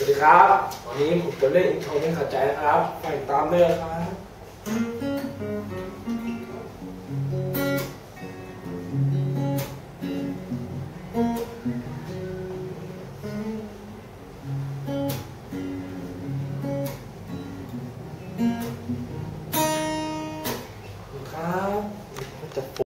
สวัสดีครับ วันนี้ผมจะเล่นอินโทรไม่ขัดใจนะครับฟังตามเลยครับครับจะ